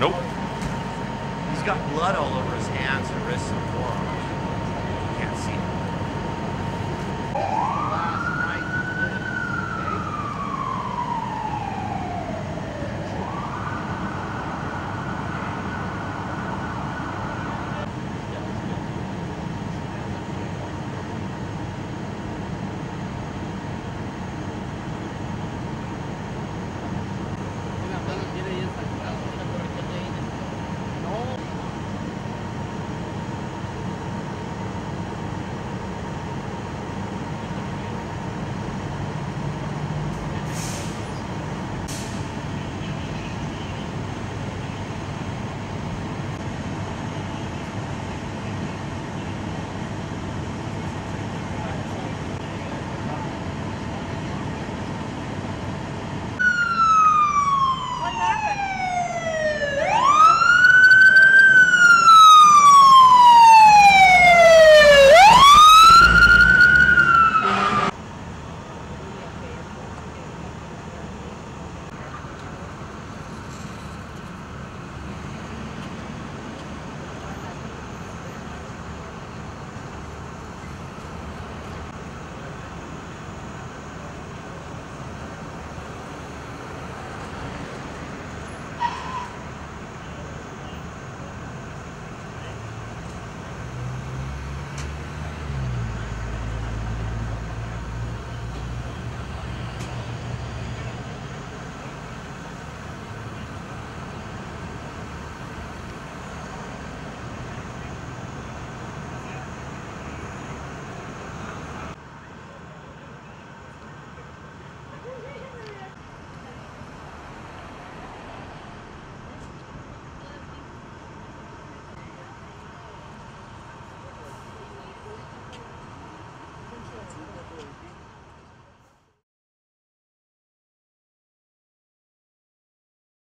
Nope. He's got blood all over his hands and wrists.